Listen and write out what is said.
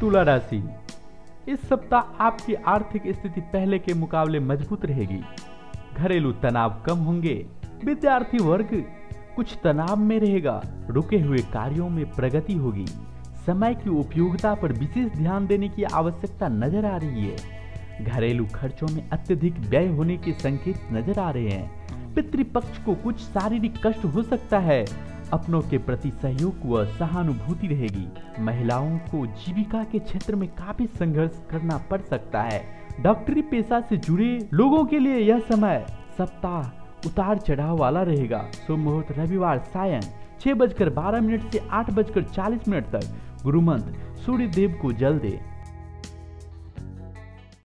तुला राशि। इस सप्ताह आपकी आर्थिक स्थिति पहले के मुकाबले मज़बूत रहेगी। घरेलू तनाव कम होंगे। विद्यार्थी वर्ग कुछ तनाव में रहेगा। रुके हुए कार्यों में प्रगति होगी। समय की उपयोगिता पर विशेष ध्यान देने की आवश्यकता नज़र आ रही है। घरेलू खर्चों में अत्यधिक व्यय होने के संकेत नज़र आ रहे हैं। पितृपक्ष को कुछ शारीरिक कष्ट हो सकता है। अपनों के प्रति सहयोग व सहानुभूति रहेगी। महिलाओं को जीविका के क्षेत्र में काफ़ी संघर्ष करना पड़ सकता है। डॉक्टरी पेशा से जुड़े लोगों के लिए यह समय सप्ताह उतार चढ़ाव वाला रहेगा। शुभ मुहूर्त रविवार, सायं, छह बजकर बारह मिनट से आठ बजकर चालीस मिनट तक। गुरुमंत्र सूर्य देव को जल दे।